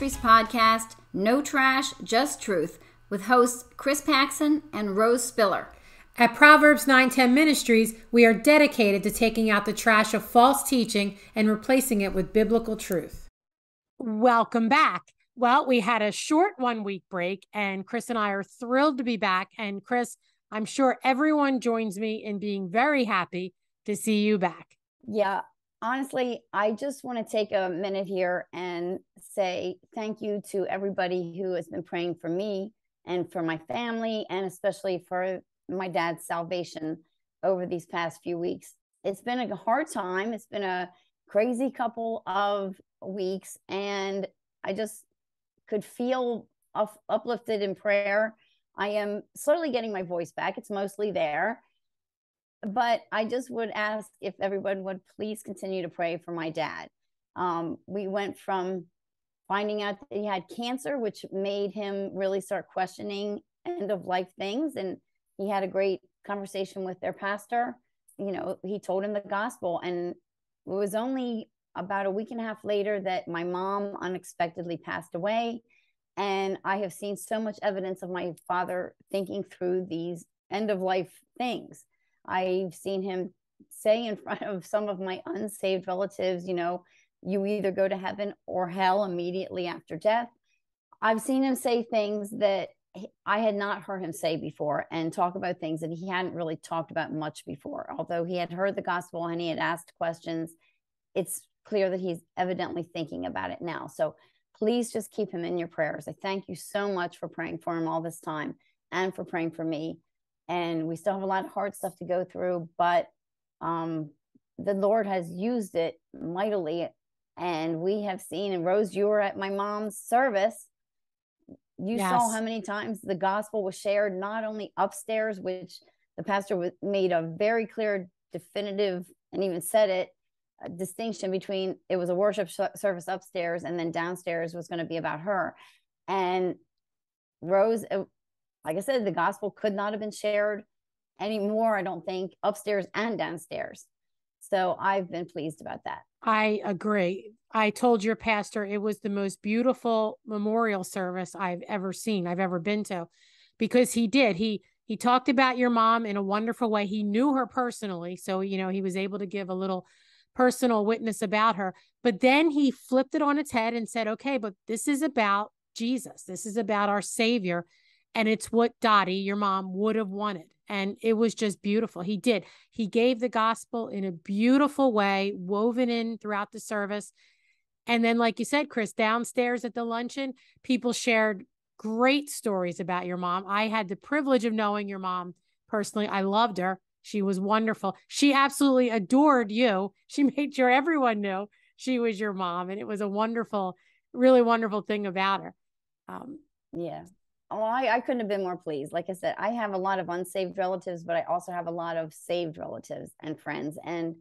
910 Ministries podcast, No Trash, Just Truth, with hosts Chris Paxson and Rose Spiller. At Proverbs 910 Ministries, we are dedicated to taking out the trash of false teaching and replacing it with biblical truth. Welcome back. Well, we had a short one week break, and Chris and I are thrilled to be back. And Chris, I'm sure everyone joins me in being very happy to see you back. Yeah, honestly, I just want to take a minute here and say thank you to everybody who has been praying for me and for my family, and especially for my dad's salvation over these past few weeks. It's been a hard time. It's been a crazy couple of weeks, and I just could feel up, uplifted in prayer. I am slowly getting my voice back. It's mostly there but I just would ask if everyone would please continue to pray for my dad. Um, we went from finding out that he had cancer, which made him really start questioning end of life things. And he had a great conversation with their pastor. You know, he told him the gospel. And it was only about a week and a half later that my mom unexpectedly passed away. And I have seen so much evidence of my father thinking through these end of life things I've seen him say in front of some of my unsaved relatives, you know, you either go to heaven or hell immediately after death. I've seen him say things that I had not heard him say before and talk about things that he hadn't really talked about much before. Although he had heard the gospel and he had asked questions, it's clear that he's evidently thinking about it now. So please just keep him in your prayers. I thank you so much for praying for him all this time and for praying for me and we still have a lot of hard stuff to go through but um, the lord has used it mightily. And we have seen and rose you were at my mom's service. You yes. saw how many times the gospel was shared not only upstairs which the pastor made a very clear definitive and even said it distinction between it was a worship service upstairs and then downstairs was going to be about her. And rose uh, like I said, the gospel could not have been shared anymore, I don't think, upstairs and downstairs. So I've been pleased about that. I agree. I told your pastor it was the most beautiful memorial service I've ever seen, I've ever been to, because he did. He he talked about your mom in a wonderful way. He knew her personally, so you know he was able to give a little personal witness about her. But then he flipped it on its head and said, "Okay, but this is about Jesus. This is about our Savior." And it's what Dottie, your mom, would have wanted. And it was just beautiful. He did. He gave the gospel in a beautiful way, woven in throughout the service. And then, like you said, Chris, downstairs at the luncheon, people shared great stories about your mom. I had the privilege of knowing your mom personally. I loved her. She was wonderful. She absolutely adored you. She made sure everyone knew she was your mom. And it was a wonderful, really wonderful thing about her. Um, yeah oh, I, I couldn't have been more pleased. Like I said, I have a lot of unsaved relatives, but I also have a lot of saved relatives and friends. And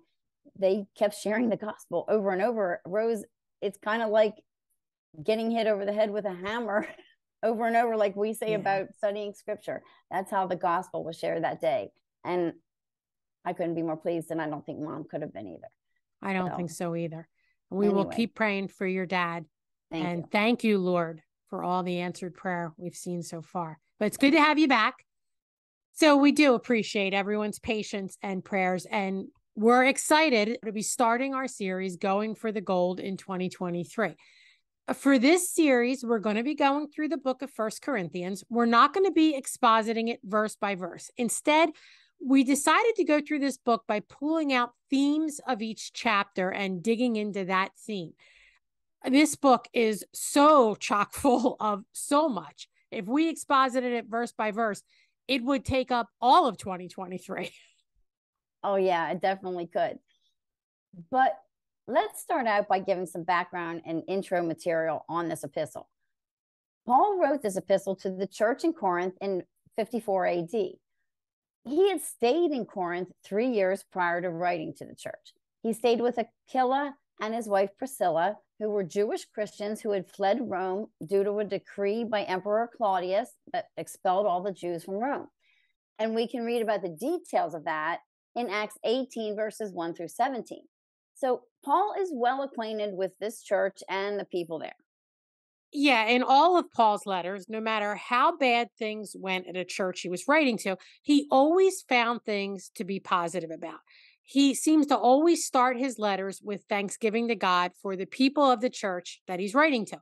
they kept sharing the gospel over and over. Rose, it's kind of like getting hit over the head with a hammer over and over, like we say yeah. about studying scripture. That's how the gospel was shared that day. And I couldn't be more pleased. And I don't think mom could have been either. I don't so, think so either. We anyway. will keep praying for your dad. Thank and you. thank you, Lord, for all the answered prayer we've seen so far. But it's good to have you back. So we do appreciate everyone's patience and prayers. And we're excited to be starting our series, Going for the Gold in 2023. Uh, for this series, we're going to be going through the book of First Corinthians. We're not going to be expositing it verse by verse. Instead, we decided to go through this book by pulling out themes of each chapter and digging into that theme this book is so chock full of so much. If we exposited it verse by verse, it would take up all of 2023. Oh, yeah, it definitely could. But let's start out by giving some background and intro material on this epistle. Paul wrote this epistle to the church in Corinth in 54 AD. He had stayed in Corinth three years prior to writing to the church. He stayed with Aquila and his wife Priscilla, who were Jewish Christians who had fled Rome due to a decree by Emperor Claudius that expelled all the Jews from Rome. And we can read about the details of that in Acts 18, verses 1 through 17. So Paul is well acquainted with this church and the people there. Yeah, in all of Paul's letters, no matter how bad things went at a church he was writing to, he always found things to be positive about. He seems to always start his letters with thanksgiving to God for the people of the church that he's writing to.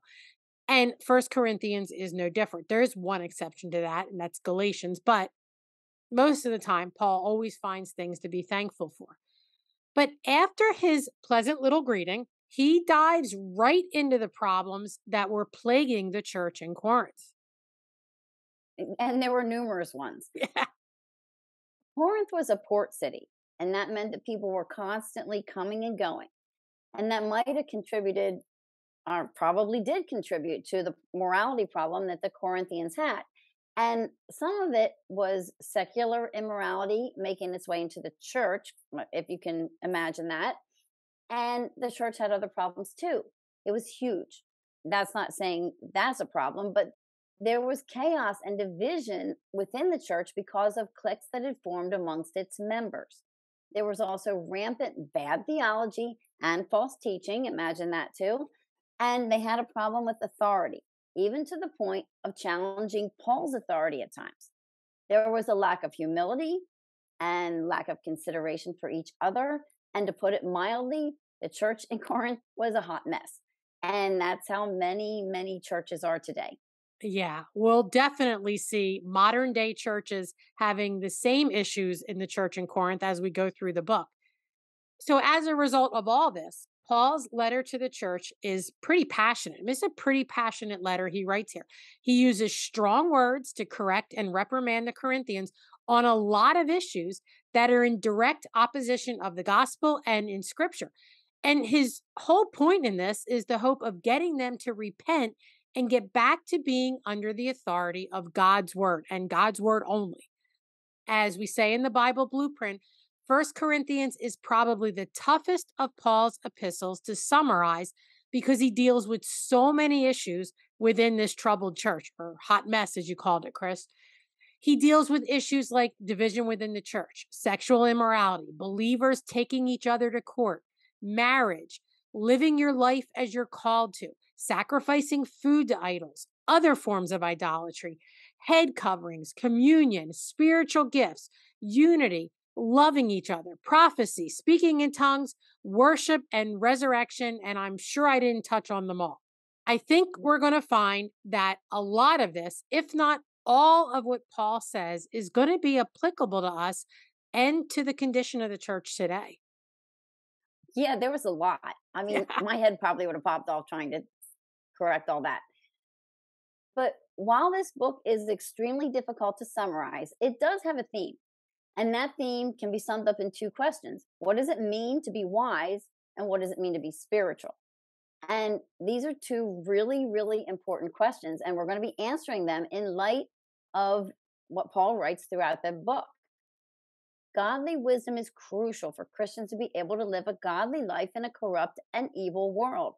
And First Corinthians is no different. There's one exception to that, and that's Galatians, but most of the time Paul always finds things to be thankful for. But after his pleasant little greeting, he dives right into the problems that were plaguing the church in Corinth. And there were numerous ones. Yeah. Corinth was a port city, and that meant that people were constantly coming and going. And that might have contributed, or probably did contribute to the morality problem that the Corinthians had. And some of it was secular immorality making its way into the church, uh, if you can imagine that. And the church had other problems too. It was huge. That's not saying that's a problem, but there was chaos and division within the church because of cliques that had formed amongst its members. There was also rampant bad theology and false teaching. Imagine that too. And they had a problem with authority, even to the point of challenging Paul's authority at times. There was a lack of humility and lack of consideration for each other. And to put it mildly, the church in Corinth was a hot mess. And that's how many, many churches are today. Yeah, we'll definitely see modern day churches having the same issues in the church in Corinth as we go through the book. So, as a result of all this, Paul's letter to the church is pretty passionate. It's a pretty passionate letter he writes here. He uses strong words to correct and reprimand the Corinthians on a lot of issues that are in direct opposition of the gospel and in scripture. And his whole point in this is the hope of getting them to repent and get back to being under the authority of God's word and God's word only. As we say in the Bible blueprint, First Corinthians is probably the toughest of Paul's epistles to summarize because he deals with so many issues within this troubled church, or hot mess, as you called it, Chris. He deals with issues like division within the church, sexual immorality, believers taking each other to court, marriage, living your life as you're called to, sacrificing food to idols, other forms of idolatry, head coverings, communion, spiritual gifts, unity, loving each other, prophecy, speaking in tongues, worship, and resurrection. And I'm sure I didn't touch on them all. I think mm-hmm. we're going to find that a lot of this, if not all of what Paul says, is going to be applicable to us and to the condition of the church today. Yeah, there was a lot. I mean, yeah. my head probably would have popped off trying to correct all that. But while this book is extremely difficult to summarize, it does have a theme. And that theme can be summed up in two questions What does it mean to be wise? And what does it mean to be spiritual? And these are two really, really important questions. And we're going to be answering them in light of what Paul writes throughout the book. Godly wisdom is crucial for Christians to be able to live a godly life in a corrupt and evil world.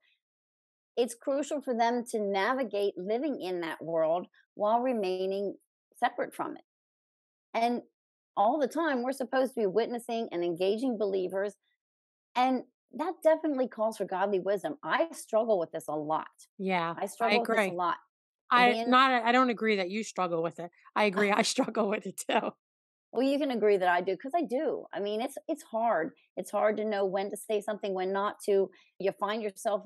It's crucial for them to navigate living in that world while remaining separate from it. And all the time, we're supposed to be witnessing and engaging believers. And that definitely calls for godly wisdom. I struggle with this a lot. Yeah. I struggle I with this a lot. I Being, not I don't agree that you struggle with it. I agree I struggle with it too. Well, you can agree that I do because I do. I mean, it's it's hard. It's hard to know when to say something, when not to. You find yourself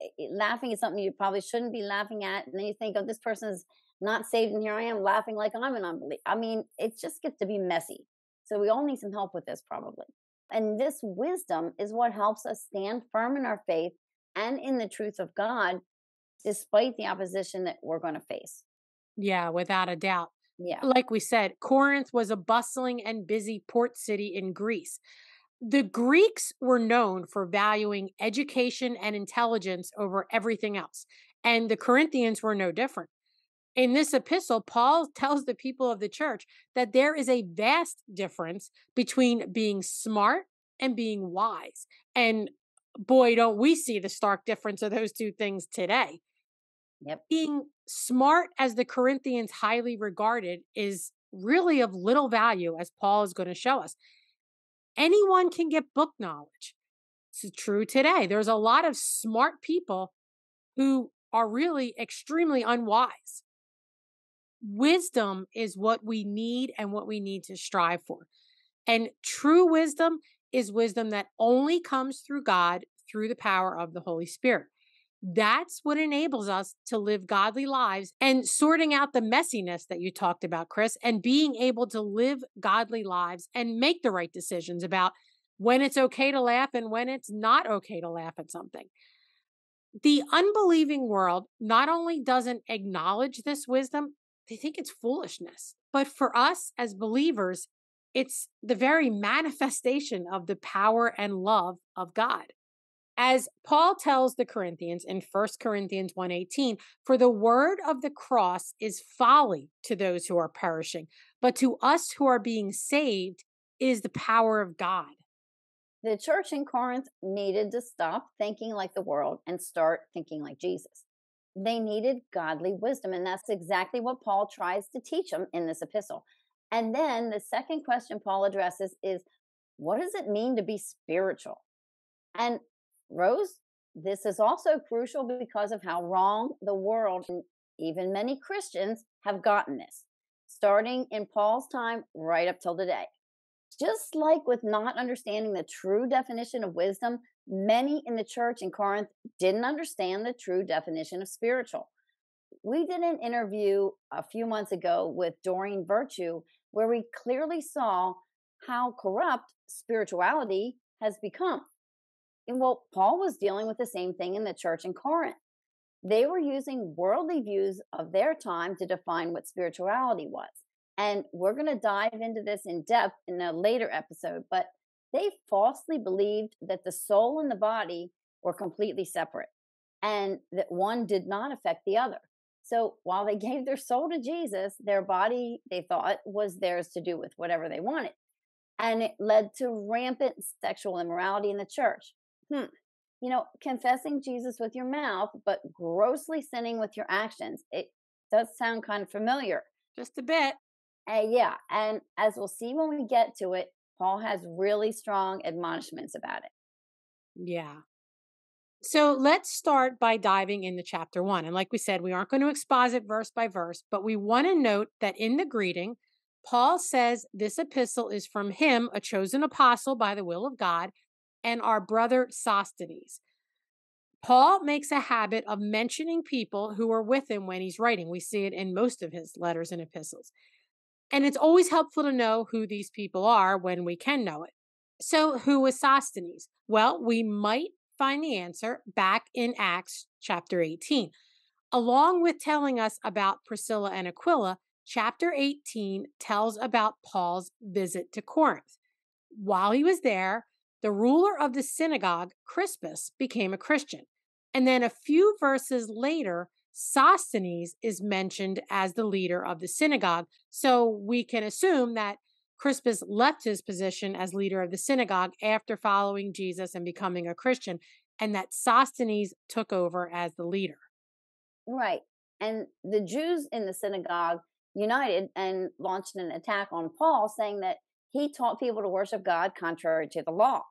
Eh, eh, laughing at something you probably shouldn't be laughing at, and then you think, "Oh, this person's not saved," and here I am laughing like I'm an unbelief. I mean, it just gets to be messy. So we all need some help with this, probably. And this wisdom is what helps us stand firm in our faith and in the truth of God, despite the opposition that we're going to face. Yeah, without a doubt. Yeah. Like we said, Corinth was a bustling and busy port city in Greece. The Greeks were known for valuing education and intelligence over everything else, and the Corinthians were no different. In this epistle, Paul tells the people of the church that there is a vast difference between being smart and being wise. And boy, don't we see the stark difference of those two things today. Yep. Being smart, as the Corinthians highly regarded, is really of little value, as Paul is going to show us. Anyone can get book knowledge. It's true today. There's a lot of smart people who are really extremely unwise. Wisdom is what we need and what we need to strive for. And true wisdom is wisdom that only comes through God through the power of the Holy Spirit. That's what enables us to live godly lives and sorting out the messiness that you talked about, Chris, and being able to live godly lives and make the right decisions about when it's okay to laugh and when it's not okay to laugh at something. The unbelieving world not only doesn't acknowledge this wisdom, they think it's foolishness. But for us as believers, it's the very manifestation of the power and love of God. As Paul tells the Corinthians in 1 Corinthians 1:18, for the word of the cross is folly to those who are perishing, but to us who are being saved is the power of God. The church in Corinth needed to stop thinking like the world and start thinking like Jesus. They needed godly wisdom, and that's exactly what Paul tries to teach them in this epistle. And then the second question Paul addresses is what does it mean to be spiritual? And Rose, this is also crucial because of how wrong the world and even many Christians have gotten this, starting in Paul's time right up till today. Just like with not understanding the true definition of wisdom, many in the church in Corinth didn't understand the true definition of spiritual. We did an interview a few months ago with Doreen Virtue where we clearly saw how corrupt spirituality has become. And well, Paul was dealing with the same thing in the church in Corinth. They were using worldly views of their time to define what spirituality was. And we're going to dive into this in depth in a later episode, but they falsely believed that the soul and the body were completely separate and that one did not affect the other. So while they gave their soul to Jesus, their body, they thought, was theirs to do with whatever they wanted. And it led to rampant sexual immorality in the church hmm, you know, confessing Jesus with your mouth, but grossly sinning with your actions. It does sound kind of familiar. Just a bit. Uh, yeah. And as we'll see when we get to it, Paul has really strong admonishments about it. Yeah. So let's start by diving into chapter one. And like we said, we aren't going to exposit verse by verse, but we want to note that in the greeting, Paul says this epistle is from him, a chosen apostle by the will of God, and our brother Sosthenes. Paul makes a habit of mentioning people who are with him when he's writing. We see it in most of his letters and epistles. And it's always helpful to know who these people are when we can know it. So, who was Sosthenes? Well, we might find the answer back in Acts chapter 18. Along with telling us about Priscilla and Aquila, chapter 18 tells about Paul's visit to Corinth. While he was there, the ruler of the synagogue, Crispus, became a Christian. And then a few verses later, Sosthenes is mentioned as the leader of the synagogue. So we can assume that Crispus left his position as leader of the synagogue after following Jesus and becoming a Christian, and that Sosthenes took over as the leader. Right. And the Jews in the synagogue united and launched an attack on Paul, saying that he taught people to worship God contrary to the law.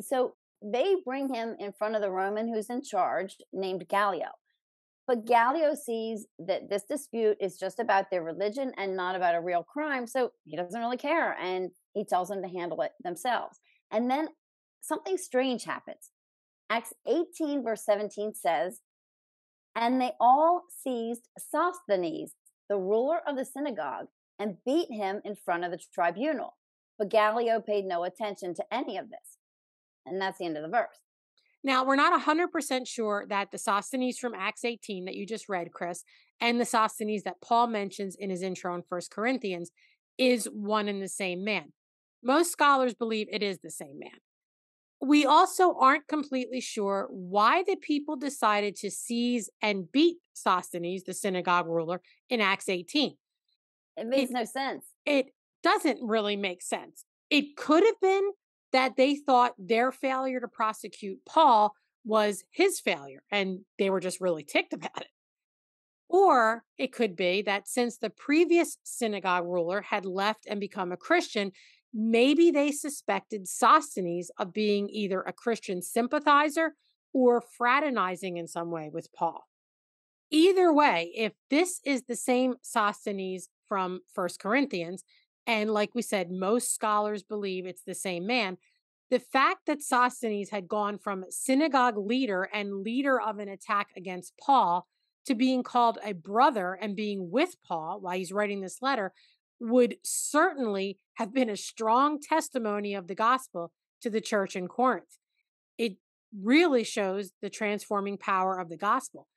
So they bring him in front of the Roman who's in charge, named Gallio. But Gallio sees that this dispute is just about their religion and not about a real crime. So he doesn't really care. And he tells them to handle it themselves. And then something strange happens. Acts 18, verse 17 says, And they all seized Sosthenes, the ruler of the synagogue, and beat him in front of the tribunal. But Gallio paid no attention to any of this. And that's the end of the verse. Now, we're not 100% sure that the Sosthenes from Acts 18 that you just read, Chris, and the Sosthenes that Paul mentions in his intro in First Corinthians is one and the same man. Most scholars believe it is the same man. We also aren't completely sure why the people decided to seize and beat Sosthenes, the synagogue ruler, in Acts 18. It makes it, no sense. It doesn't really make sense. It could have been that they thought their failure to prosecute Paul was his failure and they were just really ticked about it. Or it could be that since the previous synagogue ruler had left and become a Christian, maybe they suspected Sosthenes of being either a Christian sympathizer or fraternizing in some way with Paul. Either way, if this is the same Sosthenes from First Corinthians, and like we said, most scholars believe it's the same man, the fact that Sosthenes had gone from synagogue leader and leader of an attack against Paul to being called a brother and being with Paul while he's writing this letter would certainly have been a strong testimony of the gospel to the church in Corinth. It really shows the transforming power of the gospel.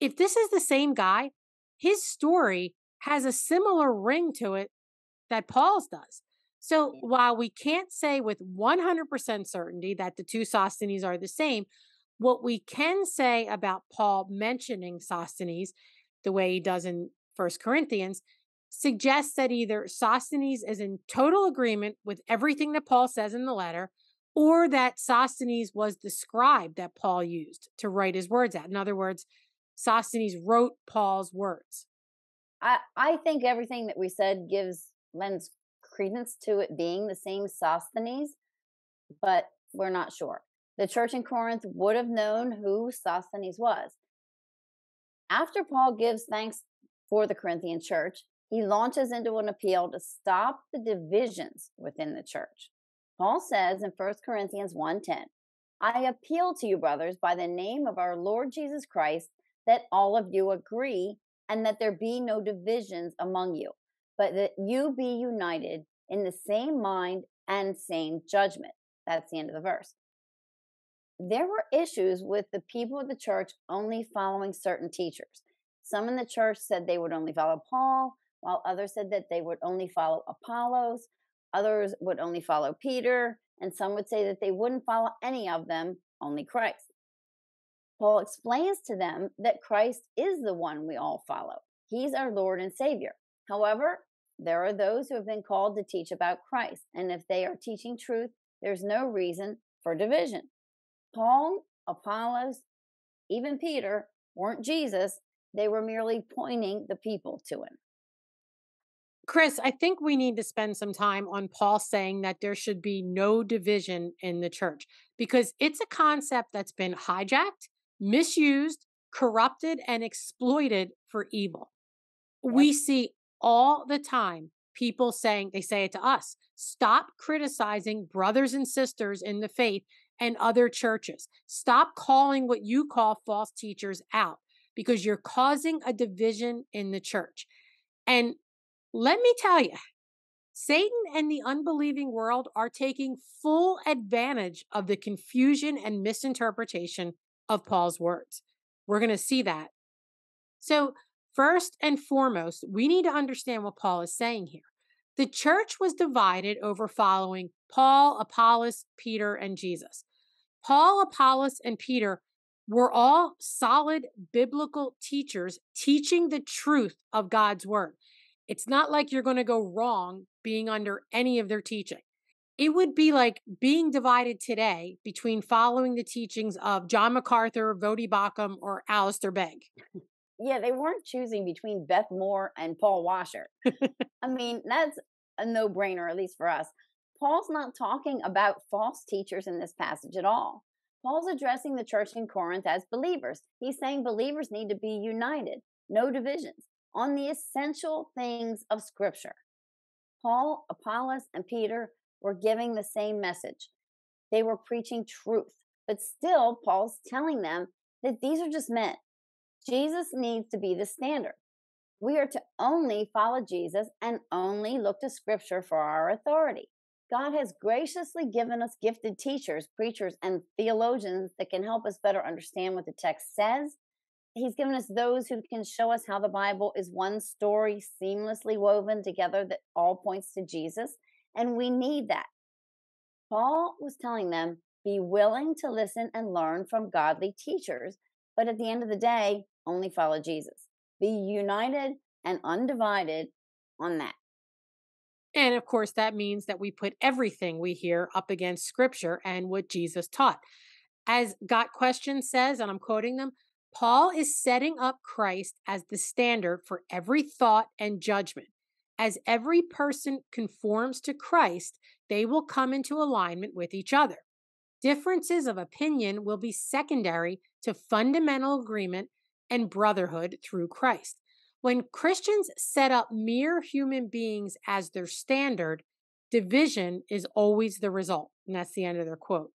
If this is the same guy, his story has a similar ring to it that Paul's does. So while we can't say with 100% certainty that the two Sosthenes are the same, what we can say about Paul mentioning Sosthenes the way he does in First Corinthians suggests that either Sosthenes is in total agreement with everything that Paul says in the letter, or that Sosthenes was the scribe that Paul used to write his words out. In other words, Sosthenes wrote Paul's words. I, I think everything that we said gives lends credence to it being the same Sosthenes, but we're not sure. The church in Corinth would have known who Sosthenes was. After Paul gives thanks for the Corinthian church, he launches into an appeal to stop the divisions within the church. Paul says in 1 Corinthians 1:10, I appeal to you brothers by the name of our Lord Jesus Christ that all of you agree and that there be no divisions among you, but that you be united in the same mind and same judgment. That's the end of the verse. There were issues with the people of the church only following certain teachers. Some in the church said they would only follow Paul, while others said that they would only follow Apollos, others would only follow Peter, and some would say that they wouldn't follow any of them, only Christ. Paul explains to them that Christ is the one we all follow. He's our Lord and Savior. However, there are those who have been called to teach about Christ, and if they are teaching truth, there's no reason for division. Paul, Apollos, even Peter weren't Jesus, they were merely pointing the people to him. Chris, I think we need to spend some time on Paul saying that there should be no division in the church because it's a concept that's been hijacked, misused, corrupted, and exploited for evil. Yep. We see all the time people saying, they say it to us stop criticizing brothers and sisters in the faith and other churches. Stop calling what you call false teachers out because you're causing a division in the church. And let me tell you, Satan and the unbelieving world are taking full advantage of the confusion and misinterpretation of Paul's words. We're going to see that. So, first and foremost, we need to understand what Paul is saying here. The church was divided over following Paul, Apollos, Peter, and Jesus. Paul, Apollos, and Peter were all solid biblical teachers teaching the truth of God's word. It's not like you're going to go wrong being under any of their teaching. It would be like being divided today between following the teachings of John MacArthur, Voddie Baucham, or Alistair Begg. Yeah, they weren't choosing between Beth Moore and Paul Washer. I mean, that's a no brainer, at least for us. Paul's not talking about false teachers in this passage at all. Paul's addressing the church in Corinth as believers. He's saying believers need to be united, no divisions on the essential things of Scripture. Paul, Apollos, and Peter were giving the same message. They were preaching truth, but still, Paul's telling them that these are just men. Jesus needs to be the standard. We are to only follow Jesus and only look to Scripture for our authority. God has graciously given us gifted teachers, preachers, and theologians that can help us better understand what the text says he's given us those who can show us how the Bible is one story seamlessly woven together that all points to Jesus. And we need that. Paul was telling them, be willing to listen and learn from godly teachers, but at the end of the day, only follow Jesus. Be united and undivided on that. And of course, that means that we put everything we hear up against scripture and what Jesus taught. As Got Questions says, and I'm quoting them, Paul is setting up Christ as the standard for every thought and judgment. As every person conforms to Christ, they will come into alignment with each other. Differences of opinion will be secondary to fundamental agreement, and brotherhood through Christ. When Christians set up mere human beings as their standard, division is always the result. And that's the end of their quote.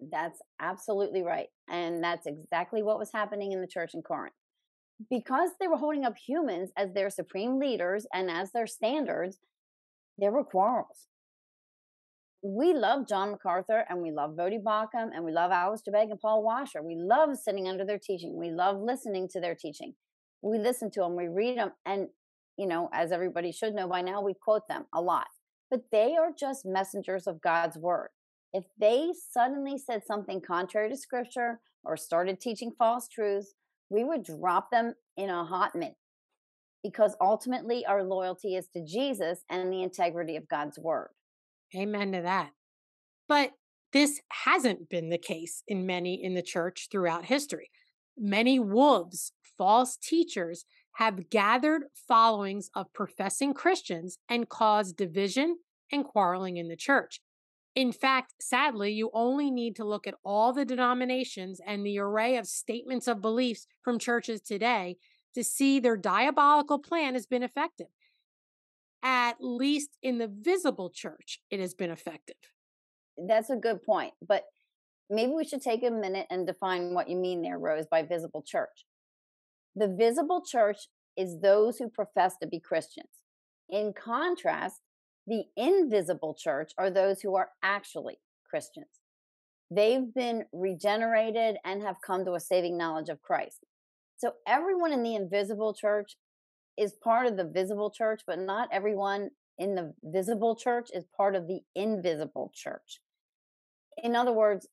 That's absolutely right. And that's exactly what was happening in the church in Corinth. Because they were holding up humans as their supreme leaders and as their standards, there were quarrels. We love John MacArthur and we love Voddie Baucham and we love Alistair Begg and Paul Washer. We love sitting under their teaching. We love listening to their teaching. We listen to them, we read them, and you know, as everybody should know by now, we quote them a lot. But they are just messengers of God's word. If they suddenly said something contrary to scripture or started teaching false truths, we would drop them in a hot minute because ultimately our loyalty is to Jesus and the integrity of God's word. Amen to that. But this hasn't been the case in many in the church throughout history. Many wolves, false teachers, have gathered followings of professing Christians and caused division and quarreling in the church. In fact, sadly, you only need to look at all the denominations and the array of statements of beliefs from churches today to see their diabolical plan has been effective. At least in the visible church, it has been effective. That's a good point. But maybe we should take a minute and define what you mean there, Rose, by visible church. The visible church is those who profess to be Christians. In contrast, the invisible church are those who are actually Christians. They've been regenerated and have come to a saving knowledge of Christ. So everyone in the invisible church is part of the visible church, but not everyone in the visible church is part of the invisible church. In other words,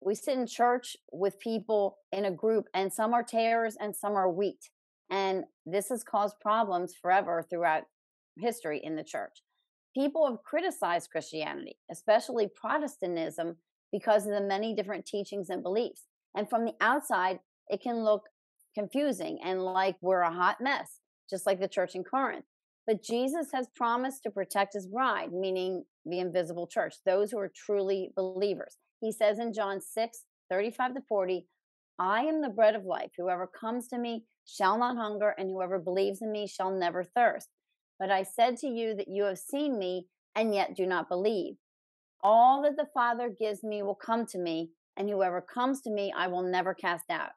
we sit in church with people in a group, and some are tares and some are wheat. And this has caused problems forever throughout history in the church. People have criticized Christianity, especially Protestantism, because of the many different teachings and beliefs. And from the outside, it can look confusing and like we're a hot mess, just like the church in Corinth. But Jesus has promised to protect his bride, meaning the invisible church, those who are truly believers. He says in John 6 35 to 40, I am the bread of life. Whoever comes to me shall not hunger, and whoever believes in me shall never thirst. But I said to you that you have seen me, and yet do not believe. All that the Father gives me will come to me, and whoever comes to me I will never cast out.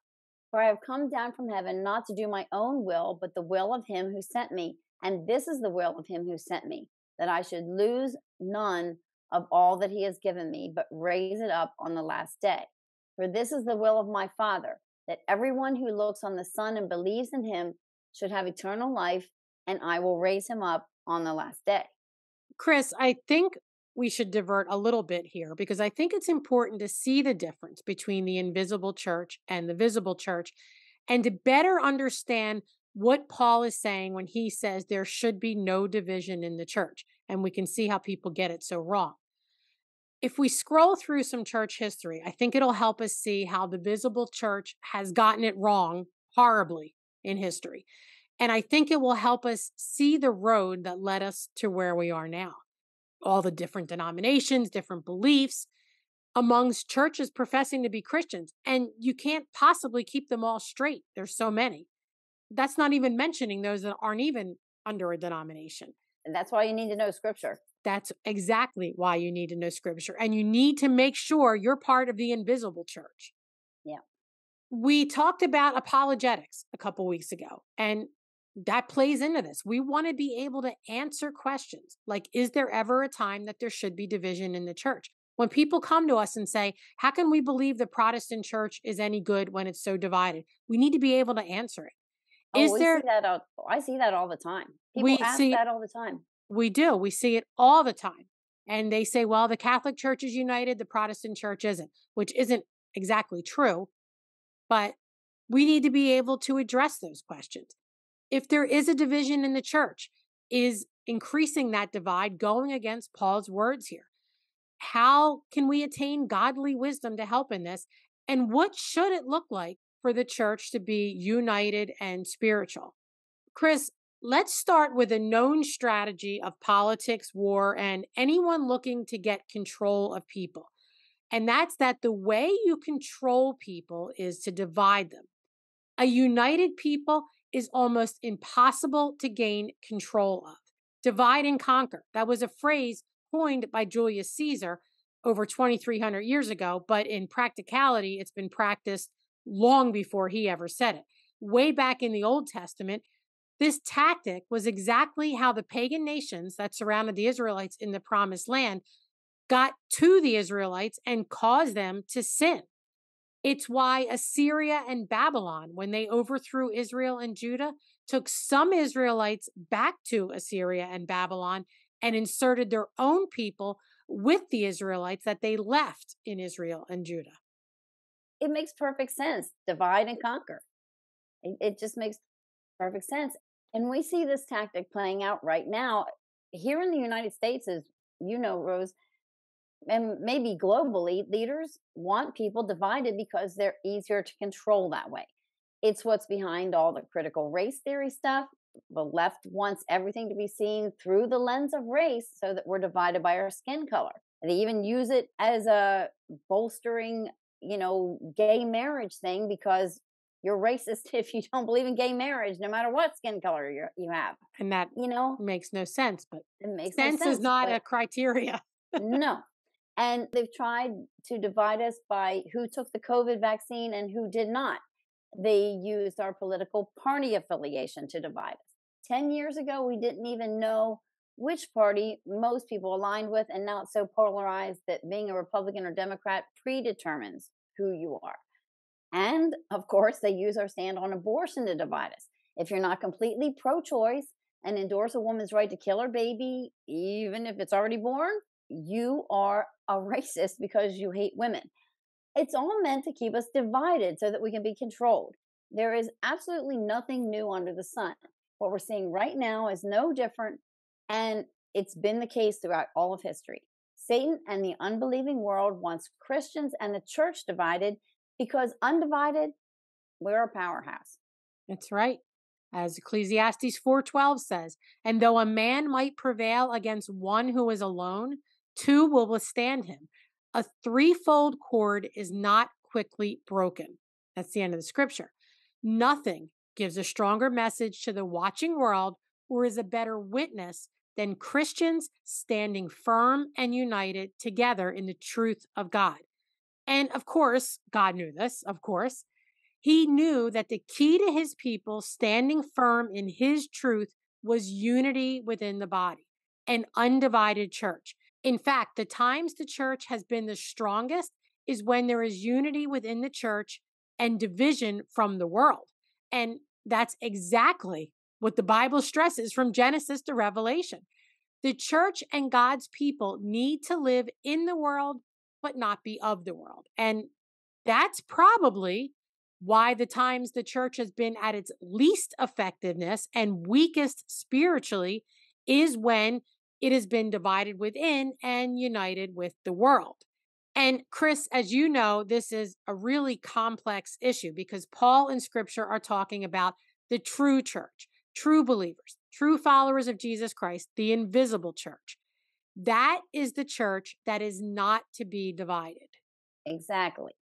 For I have come down from heaven not to do my own will, but the will of him who sent me. And this is the will of him who sent me, that I should lose none of all that he has given me, but raise it up on the last day. For this is the will of my Father, that everyone who looks on the Son and believes in him should have eternal life, and I will raise him up on the last day. Chris, I think we should divert a little bit here because I think it's important to see the difference between the invisible church and the visible church and to better understand what Paul is saying when he says there should be no division in the church. And we can see how people get it so wrong. If we scroll through some church history, I think it'll help us see how the visible church has gotten it wrong horribly in history. And I think it will help us see the road that led us to where we are now. All the different denominations, different beliefs amongst churches professing to be Christians. And you can't possibly keep them all straight. There's so many. That's not even mentioning those that aren't even under a denomination. And that's why you need to know scripture. That's exactly why you need to know scripture. And you need to make sure you're part of the invisible church. Yeah. We talked about apologetics a couple weeks ago, and that plays into this. We want to be able to answer questions like, is there ever a time that there should be division in the church? When people come to us and say, How can we believe the Protestant church is any good when it's so divided? We need to be able to answer it. Oh, is there that all, I see that all the time. People we ask see, that all the time. We do. We see it all the time. And they say, well, the Catholic Church is united, the Protestant Church isn't, which isn't exactly true. But we need to be able to address those questions. If there is a division in the church, is increasing that divide going against Paul's words here? How can we attain godly wisdom to help in this? And what should it look like for the church to be united and spiritual? Chris, let's start with a known strategy of politics, war, and anyone looking to get control of people. And that's that the way you control people is to divide them. A united people is almost impossible to gain control of. Divide and conquer. That was a phrase coined by Julius Caesar over 2,300 years ago, but in practicality, it's been practiced long before he ever said it. Way back in the Old Testament, this tactic was exactly how the pagan nations that surrounded the Israelites in the promised land got to the Israelites and caused them to sin. It's why Assyria and Babylon, when they overthrew Israel and Judah, took some Israelites back to Assyria and Babylon and inserted their own people with the Israelites that they left in Israel and Judah. It makes perfect sense. Divide and conquer. It, it just makes perfect sense. And we see this tactic playing out right now here in the United States, as you know, Rose, and maybe globally, leaders want people divided because they're easier to control that way. It's what's behind all the critical race theory stuff. The left wants everything to be seen through the lens of race so that we're divided by our skin color. They even use it as a bolstering, you know, gay marriage thing because you're racist if you don't believe in gay marriage, no matter what skin color you you have. And that you know makes no sense. But it makes sense, no sense is not a criteria. no, and they've tried to divide us by who took the COVID vaccine and who did not. They used our political party affiliation to divide us. 10 years ago, we didn't even know which party most people aligned with, and now it's so polarized that being a Republican or Democrat predetermines who you are. And of course, they use our stand on abortion to divide us. If you're not completely pro choice and endorse a woman's right to kill her baby, even if it's already born, you are a racist because you hate women. It's all meant to keep us divided so that we can be controlled. There is absolutely nothing new under the sun. What we're seeing right now is no different, and it's been the case throughout all of history. Satan and the unbelieving world wants Christians and the church divided because undivided, we're a powerhouse. That's right. As Ecclesiastes 4:12 says, and though a man might prevail against one who is alone, two will withstand him. A threefold cord is not quickly broken. That's the end of the scripture. Nothing gives a stronger message to the watching world or is a better witness than Christians standing firm and united together in the truth of God. And of course, God knew this, of course. He knew that the key to his people standing firm in his truth was unity within the body, an undivided church. In fact, the times the church has been the strongest is when there is unity within the church and division from the world. And that's exactly what the Bible stresses from Genesis to Revelation. The church and God's people need to live in the world, but not be of the world. And that's probably why the times the church has been at its least effectiveness and weakest spiritually is when it has been divided within and united with the world. And Chris, as you know, this is a really complex issue because Paul and scripture are talking about the true church, true believers, true followers of Jesus Christ, the invisible church. That is the church that is not to be divided. Exactly.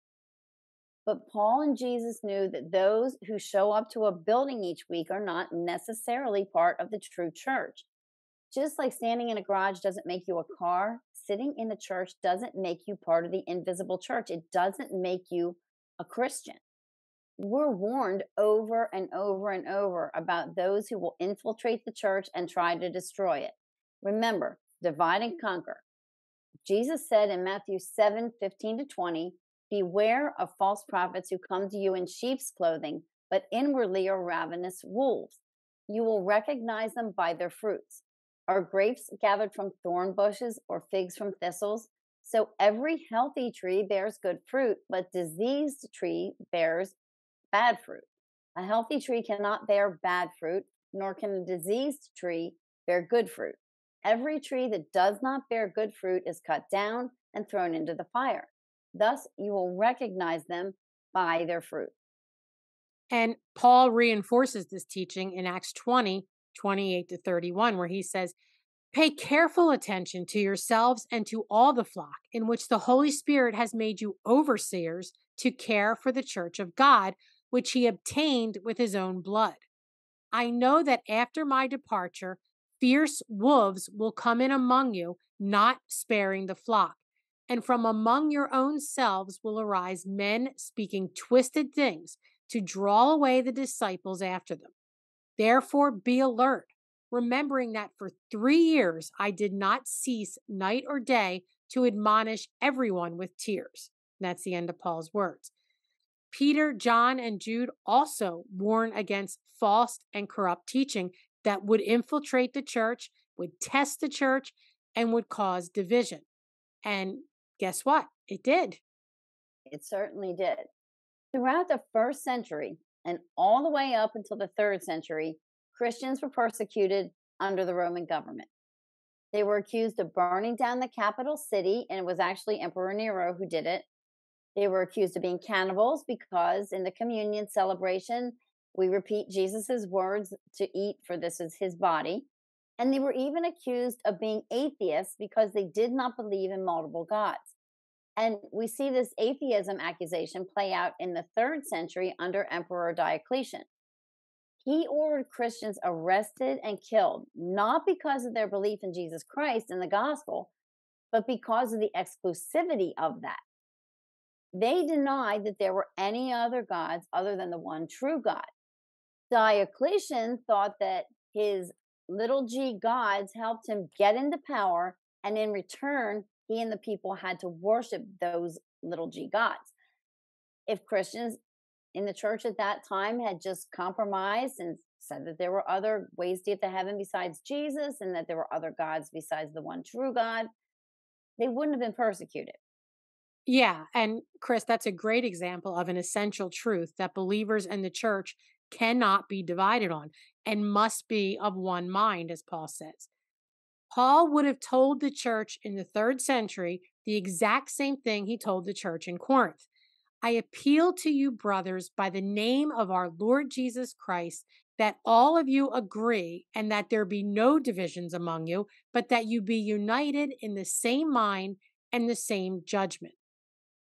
But Paul and Jesus knew that those who show up to a building each week are not necessarily part of the true church. Just like standing in a garage doesn't make you a car, sitting in the church doesn't make you part of the invisible church. It doesn't make you a Christian. We're warned over and over and over about those who will infiltrate the church and try to destroy it. Remember, divide and conquer. Jesus said in Matthew 7 15 to 20, Beware of false prophets who come to you in sheep's clothing, but inwardly are ravenous wolves. You will recognize them by their fruits. Are grapes gathered from thorn bushes or figs from thistles? So every healthy tree bears good fruit, but diseased tree bears bad fruit. A healthy tree cannot bear bad fruit, nor can a diseased tree bear good fruit. Every tree that does not bear good fruit is cut down and thrown into the fire. Thus, you will recognize them by their fruit. And Paul reinforces this teaching in Acts 20, 28 to 31, where he says, Pay careful attention to yourselves and to all the flock in which the Holy Spirit has made you overseers to care for the church of God, which he obtained with his own blood. I know that after my departure, fierce wolves will come in among you, not sparing the flock. And from among your own selves will arise men speaking twisted things to draw away the disciples after them. Therefore, be alert, remembering that for three years I did not cease night or day to admonish everyone with tears. That's the end of Paul's words. Peter, John, and Jude also warn against false and corrupt teaching that would infiltrate the church, would test the church, and would cause division. And guess what? It did. It certainly did. Throughout the first century and all the way up until the third century, Christians were persecuted under the Roman government. They were accused of burning down the capital city, and it was actually Emperor Nero who did it. They were accused of being cannibals because in the communion celebration, we repeat Jesus' words to eat, for this is his body. And they were even accused of being atheists because they did not believe in multiple gods. And we see this atheism accusation play out in the third century under Emperor Diocletian. He ordered Christians arrested and killed, not because of their belief in Jesus Christ and the gospel, but because of the exclusivity of that. They denied that there were any other gods other than the one true God. Diocletian thought that his little g gods helped him get into power, and in return, he and the people had to worship those little g gods. If Christians in the church at that time had just compromised and said that there were other ways to get to heaven besides Jesus and that there were other gods besides the one true God, they wouldn't have been persecuted. Yeah. And Chris, that's a great example of an essential truth that believers and the church cannot be divided on and must be of one mind, as Paul says. Paul would have told the church in the third century the exact same thing he told the church in Corinth. I appeal to you, brothers, by the name of our Lord Jesus Christ, that all of you agree and that there be no divisions among you, but that you be united in the same mind and the same judgment.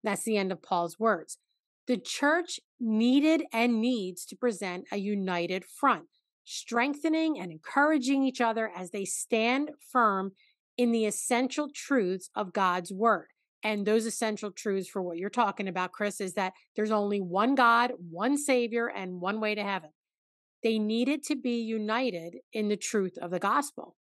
That's the end of Paul's words. The church needed and needs to present a united front, strengthening and encouraging each other as they stand firm in the essential truths of God's word. And those essential truths for what you're talking about, Chris, is that there's only one God, one Savior, and one way to heaven. They needed to be united in the truth of the gospel.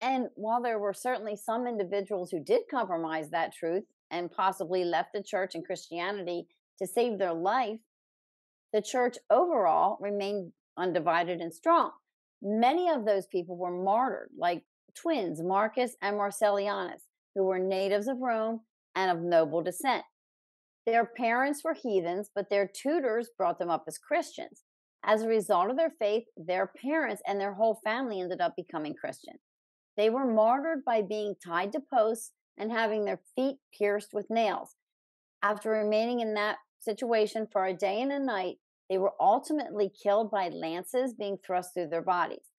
And while there were certainly some individuals who did compromise that truth, and possibly left the church and Christianity to save their life, the church overall remained undivided and strong. Many of those people were martyred, like twins, Marcus and Marcellianus, who were natives of Rome and of noble descent. Their parents were heathens, but their tutors brought them up as Christians. As a result of their faith, their parents and their whole family ended up becoming Christian. They were martyred by being tied to posts and having their feet pierced with nails. After remaining in that situation for a day and a night, they were ultimately killed by lances being thrust through their bodies.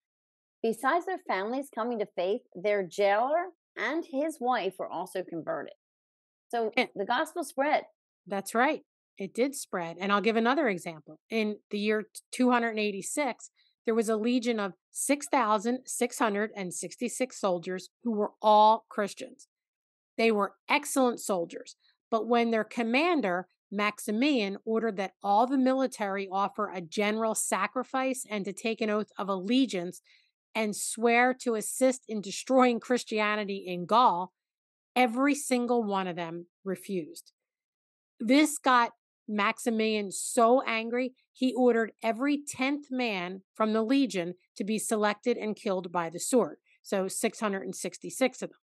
Besides their families coming to faith, their jailer and his wife were also converted. So eh the gospel spread. That's right. It did spread. And I'll give another example. In the year 286, there was a legion of 6,666 soldiers who were all Christians. They were excellent soldiers, but when their commander, Maximian, ordered that all the military offer a general sacrifice and to take an oath of allegiance and swear to assist in destroying Christianity in Gaul, every single one of them refused. This got Maximian so angry, he ordered every 10th man from the legion to be selected and killed by the sword. So 666 of them.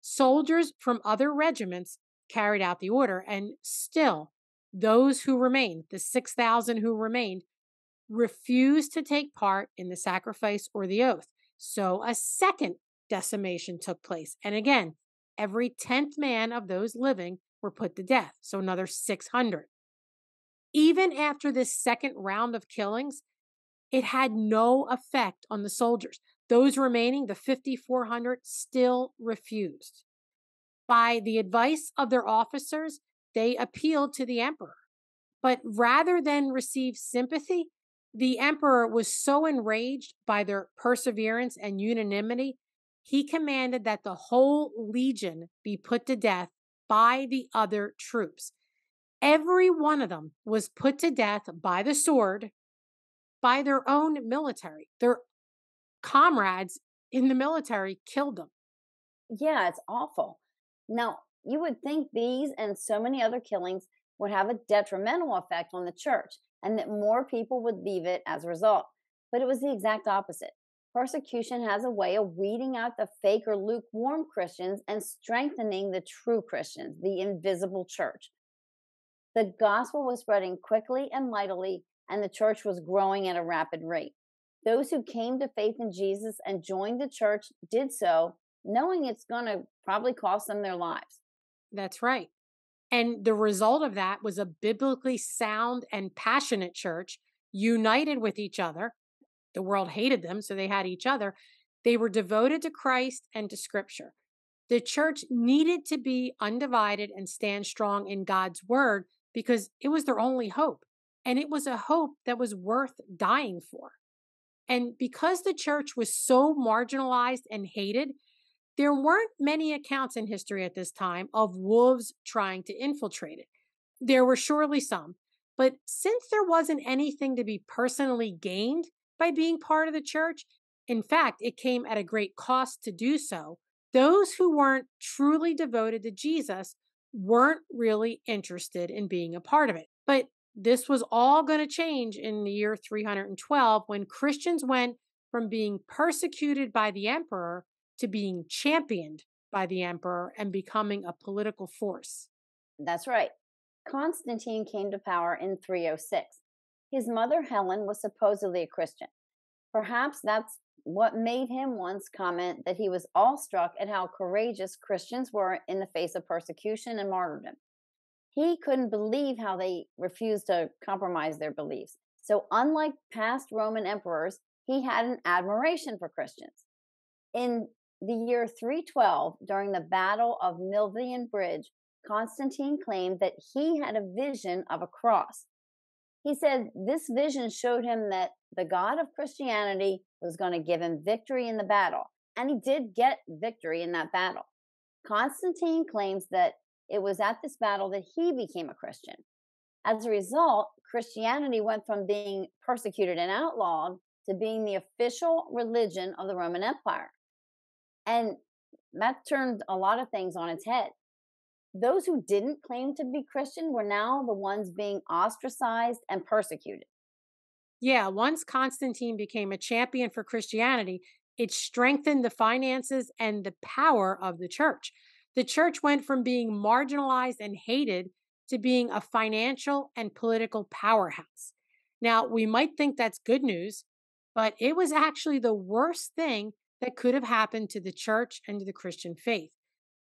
Soldiers from other regiments carried out the order, and still, those who remained, the 6,000 who remained, refused to take part in the sacrifice or the oath. So a second decimation took place. And again, every 10th man of those living were put to death. So another 600. Even after this second round of killings, it had no effect on the soldiers. Those remaining, the 5,400, still refused. By the advice of their officers, they appealed to the emperor. But rather than receive sympathy, the emperor was so enraged by their perseverance and unanimity, he commanded that the whole legion be put to death by the other troops. Every one of them was put to death by the sword by their own military. Their comrades in the military killed them. Yeah, it's awful. Now, you would think these and so many other killings would have a detrimental effect on the church and that more people would leave it as a result. But it was the exact opposite. Persecution has a way of weeding out the fake or lukewarm Christians and strengthening the true Christians, the invisible church. The gospel was spreading quickly and mightily, and the church was growing at a rapid rate. Those who came to faith in Jesus and joined the church did so knowing it's going to probably cost them their lives. That's right. And the result of that was a biblically sound and passionate church united with each other. The world hated them, so they had each other. They were devoted to Christ and to Scripture. The church needed to be undivided and stand strong in God's word because it was their only hope. And it was a hope that was worth dying for. And because the church was so marginalized and hated, there weren't many accounts in history at this time of wolves trying to infiltrate it. There were surely some, but since there wasn't anything to be personally gained by being part of the church, in fact, it came at a great cost to do so, those who weren't truly devoted to Jesus weren't really interested in being a part of it. But this was all going to change in the year 312 when Christians went from being persecuted by the emperor to being championed by the emperor and becoming a political force. That's right. Constantine came to power in 306. His mother, Helen, was supposedly a Christian. Perhaps that's what made him once comment that he was awestruck at how courageous Christians were in the face of persecution and martyrdom. He couldn't believe how they refused to compromise their beliefs. So, unlike past Roman emperors, he had an admiration for Christians. In the year 312, during the Battle of Milvian Bridge, Constantine claimed that he had a vision of a cross. He said this vision showed him that the God of Christianity was going to give him victory in the battle. And he did get victory in that battle. Constantine claims that it was at this battle that he became a Christian. As a result, Christianity went from being persecuted and outlawed to being the official religion of the Roman Empire. And that turned a lot of things on its head. Those who didn't claim to be Christian were now the ones being ostracized and persecuted. Yeah, once Constantine became a champion for Christianity, it strengthened the finances and the power of the church. The church went from being marginalized and hated to being a financial and political powerhouse. Now, we might think that's good news, but it was actually the worst thing that could have happened to the church and to the Christian faith.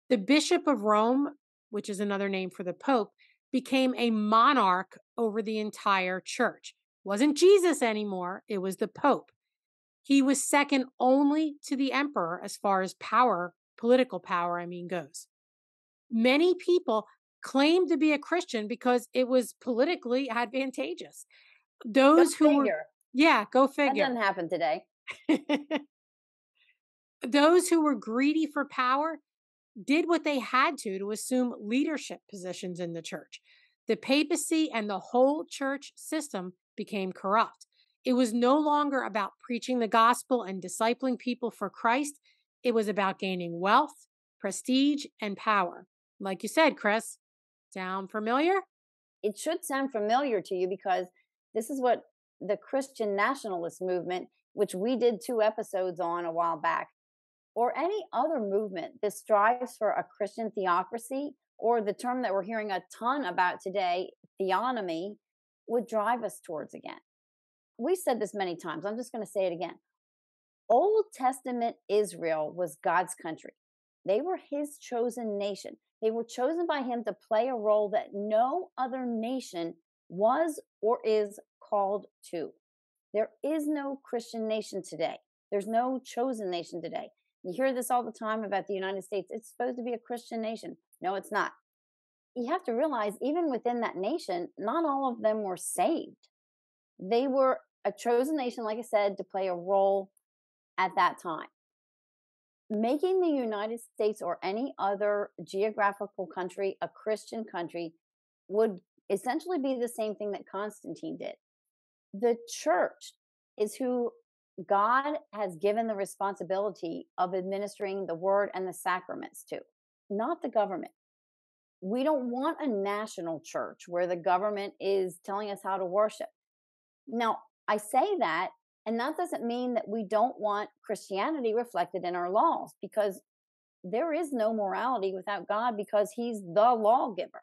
The Bishop of Rome, which is another name for the Pope, became a monarch over the entire church. It wasn't Jesus anymore, it was the Pope. He was second only to the emperor as far as power, political power, I mean, goes. Many people claimed to be a Christian because it was politically advantageous. Those go who were, yeah, go figure. That doesn't happen today. Those who were greedy for power did what they had to to assume leadership positions in the church. The papacy and the whole church system became corrupt. It was no longer about preaching the gospel and discipling people for Christ. It was about gaining wealth, prestige, and power. Like you said, Chris, sound familiar? It should sound familiar to you because this is what the Christian nationalist movement, which we did two episodes on a while back, or any other movement that strives for a Christian theocracy, or the term that we're hearing a ton about today, theonomy, would drive us towards again. We said this many times. I'm just going to say it again. Old Testament Israel was God's country. They were his chosen nation. They were chosen by him to play a role that no other nation was or is called to. There is no Christian nation today. There's no chosen nation today. You hear this all the time about the United States. It's supposed to be a Christian nation. No, it's not. you have to realize, even within that nation, not all of them were saved. They were a chosen nation, like I said, to play a role at that time. Making the United States or any other geographical country a Christian country would essentially be the same thing that Constantine did. The church is who God has given the responsibility of administering the word and the sacraments to, not the government. We don't want a national church where the government is telling us how to worship. Now, I say that, and that doesn't mean that we don't want Christianity reflected in our laws because there is no morality without God because He's the lawgiver.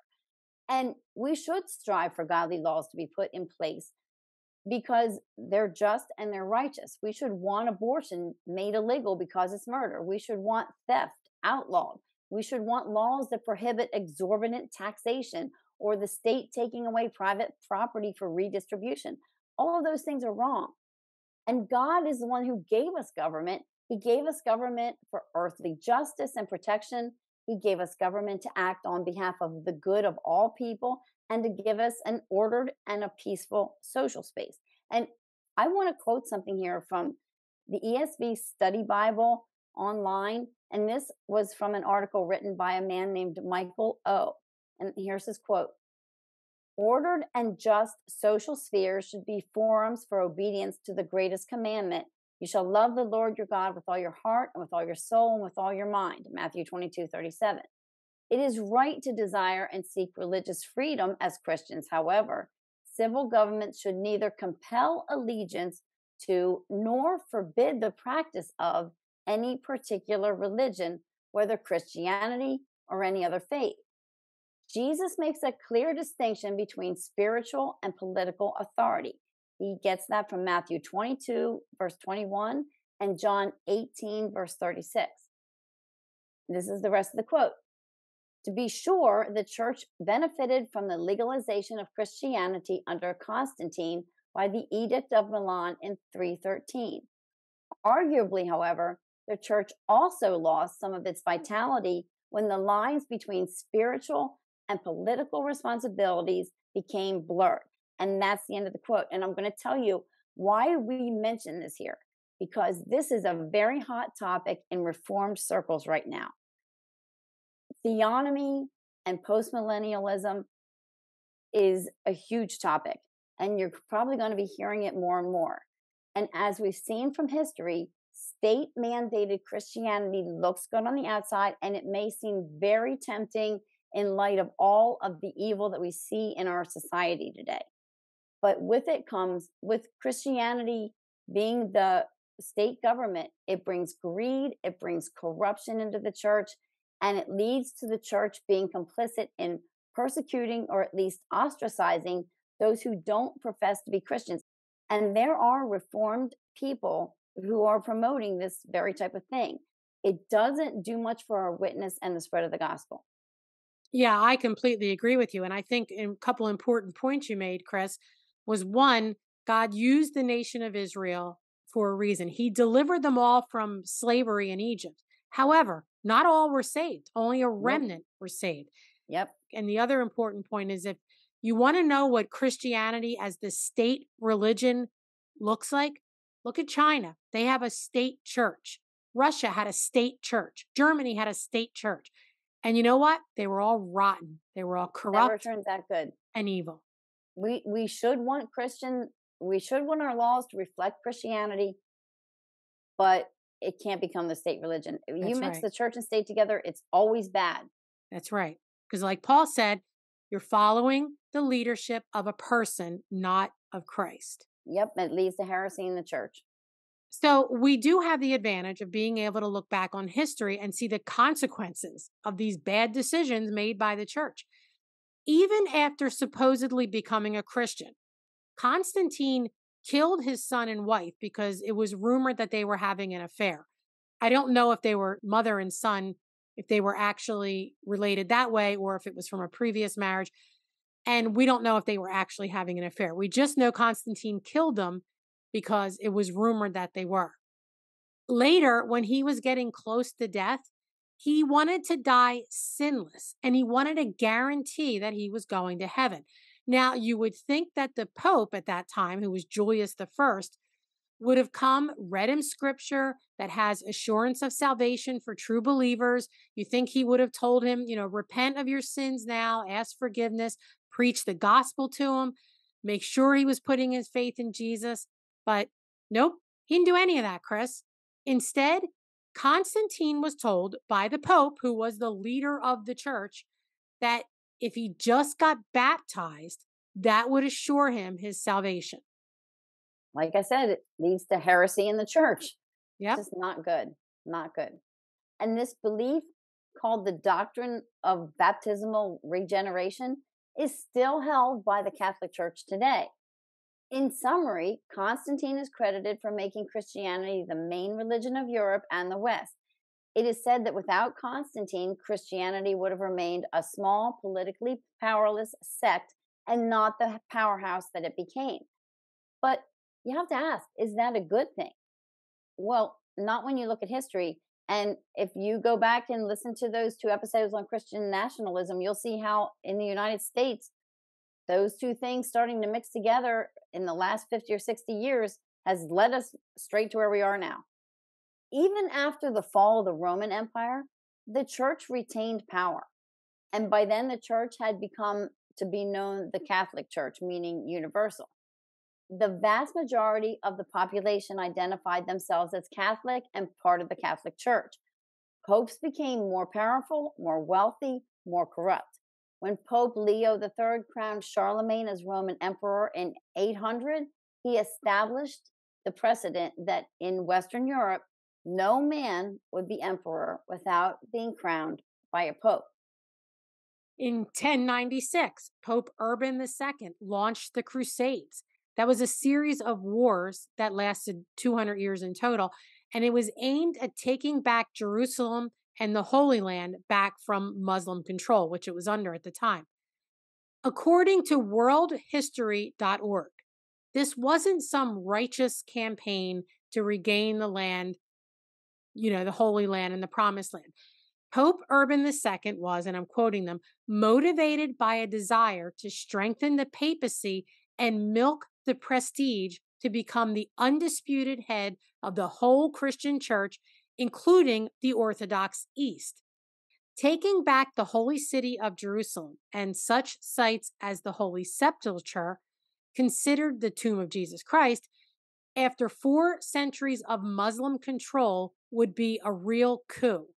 And we should strive for godly laws to be put in place because they're just and they're righteous. We should want abortion made illegal because it's murder. We should want theft outlawed. We should want laws that prohibit exorbitant taxation or the state taking away private property for redistribution. All of those things are wrong. And God is the one who gave us government. He gave us government for earthly justice and protection. He gave us government to act on behalf of the good of all people and to give us an ordered and a peaceful social space. And I want to quote something here from the ESV Study Bible online. And this was from an article written by a man named Michael O. And here's his quote Ordered and just social spheres should be forums for obedience to the greatest commandment. You shall love the Lord your God with all your heart and with all your soul and with all your mind. Matthew 22, 37. It is right to desire and seek religious freedom as Christians. However, civil governments should neither compel allegiance to nor forbid the practice of any particular religion, whether Christianity or any other faith. Jesus makes a clear distinction between spiritual and political authority. He gets that from Matthew 22, verse 21, and John 18, verse 36. This is the rest of the quote. To be sure, the church benefited from the legalization of Christianity under Constantine by the Edict of Milan in 313. Arguably, however, the church also lost some of its vitality when the lines between spiritual and political responsibilities became blurred. And that's the end of the quote. And I'm going to tell you why we mention this here, because this is a very hot topic in reformed circles right now. Theonomy and postmillennialism is a huge topic, and you're probably going to be hearing it more and more. And as we've seen from history, state mandated Christianity looks good on the outside, and it may seem very tempting in light of all of the evil that we see in our society today. But with it comes, with Christianity being the state government, it brings greed, it brings corruption into the church, and it leads to the church being complicit in persecuting or at least ostracizing those who don't profess to be Christians. And there are reformed people who are promoting this very type of thing. It doesn't do much for our witness and the spread of the gospel. Yeah, I completely agree with you. And I think a couple important points you made, Chris, was one, God used the nation of Israel for a reason. He delivered them all from slavery in Egypt. However, not all were saved, only a remnant were saved. Yep. And the other important point is if you want to know what Christianity as the state religion looks like, look at China. They have a state church. Russia had a state church. Germany had a state church. And you know what? They were all rotten. They were all corrupt. Never turned that good. And evil. We we should want Christian. We should want our laws to reflect Christianity, but it can't become the state religion. If you mix right. the church and state together, it's always bad. That's right. Because, like Paul said, you're following the leadership of a person, not of Christ. Yep, it leads to heresy in the church. So we do have the advantage of being able to look back on history and see the consequences of these bad decisions made by the church. Even after supposedly becoming a Christian, Constantine killed his son and wife because it was rumored that they were having an affair. I don't know if they were mother and son, if they were actually related that way, or if it was from a previous marriage. And we don't know if they were actually having an affair. We just know Constantine killed them because it was rumored that they were. Later, when he was getting close to death, He wanted to die sinless and he wanted a guarantee that he was going to heaven. Now, you would think that the Pope at that time, who was Julius First, would have come, read him scripture that has assurance of salvation for true believers. You think he would have told him, you know, repent of your sins now, ask forgiveness, preach the gospel to him, make sure he was putting his faith in Jesus. But nope, he didn't do any of that, Chris. Instead, Constantine was told by the Pope, who was the leader of the church, that if he just got baptized, that would assure him his salvation like I said, it leads to heresy in the church. Yeah. It's just not good. Not good. And this belief called the doctrine of baptismal regeneration is still held by the Catholic Church today. In summary, Constantine is credited for making Christianity the main religion of Europe and the West. It is said that without Constantine, Christianity would have remained a small, politically powerless sect and not the powerhouse that it became. But you have to ask, is that a good thing? Well, not when you look at history. And if you go back and listen to those two episodes on Christian nationalism, you'll see how in the United States, those two things starting to mix together in the last 50 or 60 years has led us straight to where we are now. Even after the fall of the Roman Empire, the church retained power. And by then, the church had become to be known the Catholic Church, meaning universal the vast majority of the population identified themselves as Catholic and part of the Catholic Church. Popes became more powerful, more wealthy, more corrupt. When Pope Leo III crowned Charlemagne as Roman Emperor in 800, he established the precedent that in Western Europe, no man would be emperor without being crowned by a pope. In 1096, Pope Urban II launched the Crusades. That was a series of wars that lasted 200 years in total. And it was aimed at taking back Jerusalem and the Holy Land back from Muslim control, which it was under at the time. According to worldhistory.org, this wasn't some righteous campaign to regain the land, you know, the Holy Land and the Promised Land. Pope Urban II was, and I'm quoting them, motivated by a desire to strengthen the papacy and milk the prestige to become the undisputed head of the whole Christian church, including the Orthodox East. Taking back the holy city of Jerusalem and such sites as the Holy Sepulchre, considered the tomb of Jesus Christ, after four centuries of Muslim control, would be a real coup.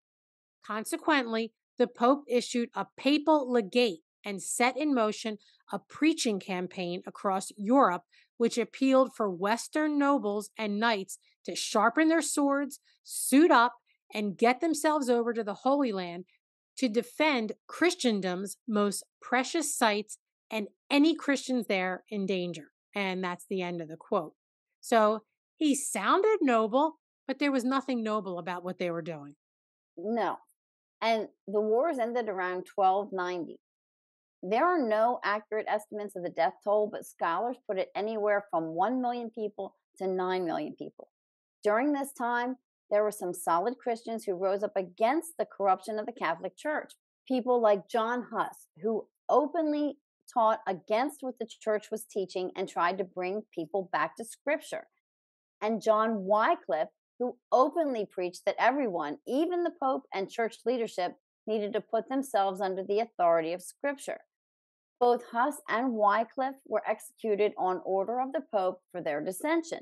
Consequently, the Pope issued a papal legate and set in motion a preaching campaign across Europe which appealed for Western nobles and knights to sharpen their swords, suit up, and get themselves over to the Holy Land to defend Christendom's most precious sites and any Christians there in danger. And that's the end of the quote. So he sounded noble, but there was nothing noble about what they were doing. No. And the wars ended around 1290. There are no accurate estimates of the death toll, but scholars put it anywhere from 1 million people to 9 million people. During this time, there were some solid Christians who rose up against the corruption of the Catholic Church. People like John Huss, who openly taught against what the church was teaching and tried to bring people back to scripture. And John Wycliffe, who openly preached that everyone, even the Pope and church leadership, needed to put themselves under the authority of scripture. Both Huss and Wycliffe were executed on order of the Pope for their dissension.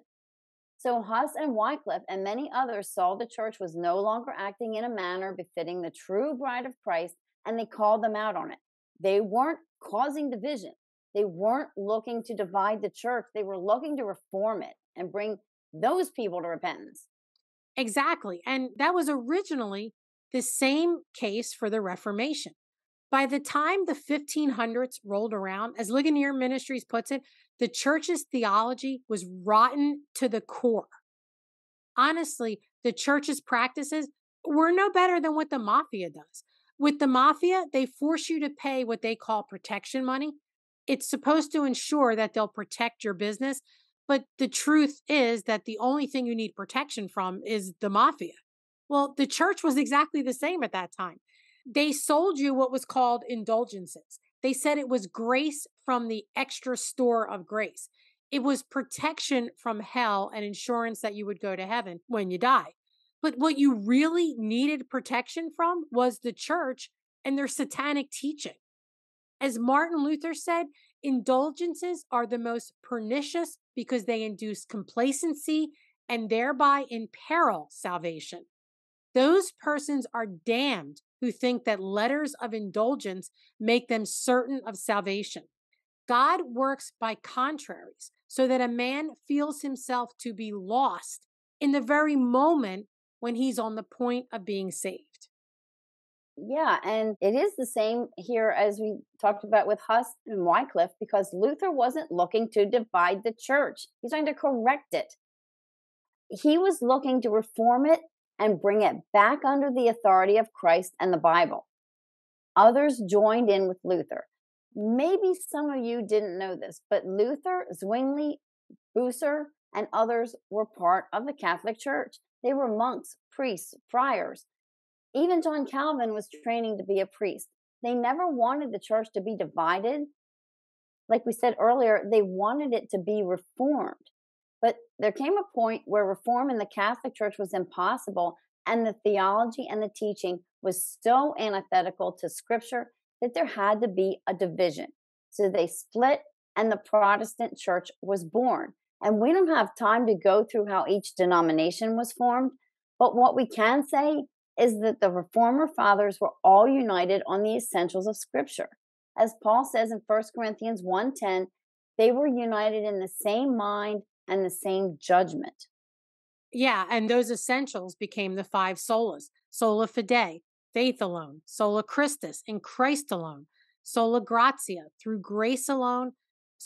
So Huss and Wycliffe and many others saw the church was no longer acting in a manner befitting the true bride of Christ, and they called them out on it. They weren't causing division. They weren't looking to divide the church. They were looking to reform it and bring those people to repentance. Exactly. And that was originally the same case for the Reformation. By the time the 1500s rolled around, as Ligonier Ministries puts it, the church's theology was rotten to the core. Honestly, the church's practices were no better than what the mafia does. With the mafia, they force you to pay what they call protection money. It's supposed to ensure that they'll protect your business, but the truth is that the only thing you need protection from is the mafia. Well, the church was exactly the same at that time. They sold you what was called indulgences. They said it was grace from the extra store of grace. It was protection from hell and insurance that you would go to heaven when you die. But what you really needed protection from was the church and their satanic teaching. As Martin Luther said, indulgences are the most pernicious because they induce complacency and thereby imperil salvation. Those persons are damned who think that letters of indulgence make them certain of salvation. God works by contraries so that a man feels himself to be lost in the very moment when he's on the point of being saved. Yeah, and it is the same here as we talked about with Huss and Wycliffe because Luther wasn't looking to divide the church. He's trying to correct it. He was looking to reform it and bring it back under the authority of Christ and the Bible. Others joined in with Luther. Maybe some of you didn't know this, but Luther, Zwingli, Bucer, and others were part of the Catholic Church. They were monks, priests, friars. Even John Calvin was training to be a priest. They never wanted the church to be divided. Like we said earlier, they wanted it to be reformed. But there came a point where reform in the Catholic Church was impossible, and the theology and the teaching was so antithetical to Scripture that there had to be a division. So they split, and the Protestant Church was born. And we don't have time to go through how each denomination was formed, but what we can say is that the Reformer fathers were all united on the essentials of Scripture. As Paul says in 1 Corinthians 1:10, they were united in the same mind and the same judgment. Yeah, and those essentials became the five solas sola fide, faith alone, sola Christus, in Christ alone, sola gratia, through grace alone,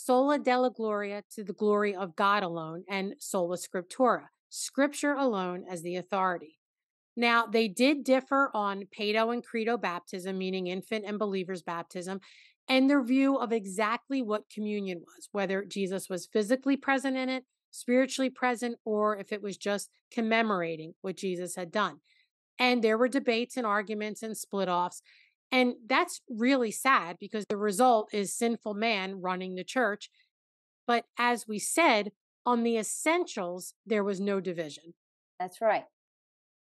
sola Deo gloria, to the glory of God alone, and sola scriptura, scripture alone as the authority. Now, they did differ on Paedo and Credo baptism, meaning infant and believers' baptism, and their view of exactly what communion was, whether Jesus was physically present in it, spiritually present, or if it was just commemorating what Jesus had done. And there were debates and arguments and split offs. And that's really sad because the result is sinful man running the church. But as we said, on the essentials, there was no division. That's right.